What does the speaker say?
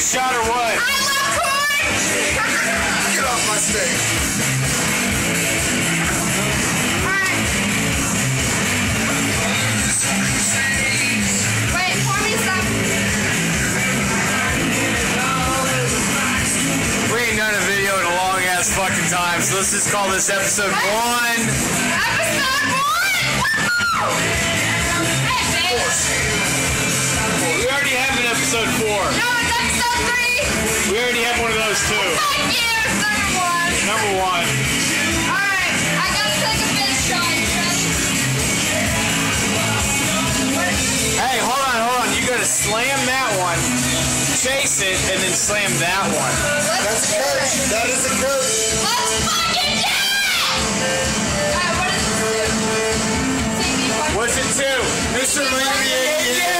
shot or what? I love corn! Get off my stage. Wait, pour me some. We ain't done a video in a long ass fucking time, so let's just call this episode one. Episode one! Woo! Hey. We already have an episode four. No, it's. We already have one of those too. Thank you, number one. Number one. Alright, I gotta take a big shot. You ready? What is this? Hey, hold on, hold on. You gotta slam that one, chase it, and then slam that one. Let's That's do a coach. it. That is a coach. Let's fucking do it! Alright, what does this do? TV fucking- What's it to? Mr. Levy